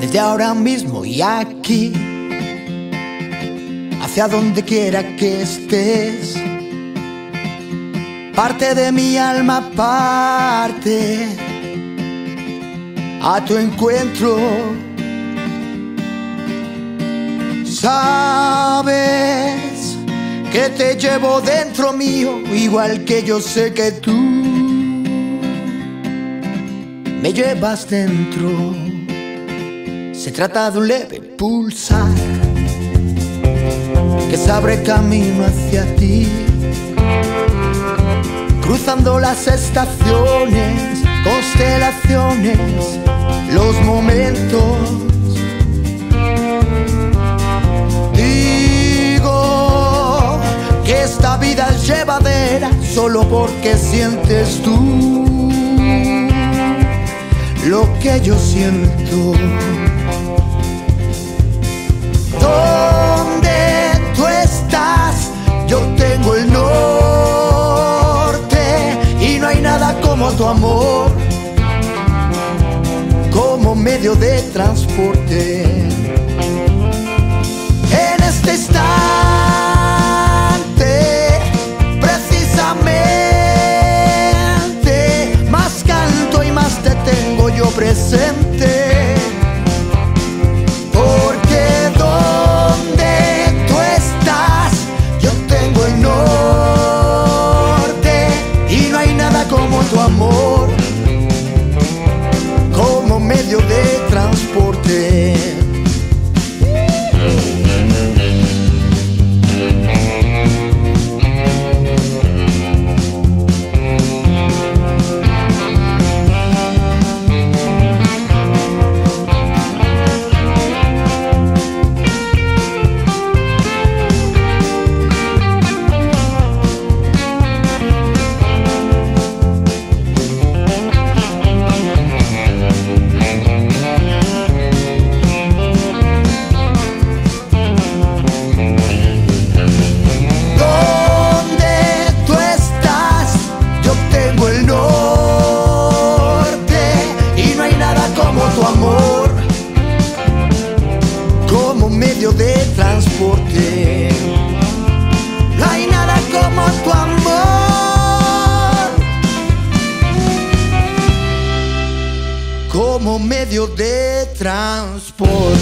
desde ahora mismo y aquí, hacia donde quiera que estés. Parte de mi alma parte a tu encuentro. Sabes que te llevo dentro mío, igual que yo sé que tú me llevas dentro. Se trata de un leve pulsar que se abre camino hacia ti, cruzando las estaciones, constelaciones, los momentos. Digo que esta vida es llevadera solo porque sientes tú lo que yo siento. Donde tú estás, yo tengo el norte y no hay nada como tu amor, como medio de transporte. Yo medio de transporte. No hay nada como tu amor, como medio de transporte.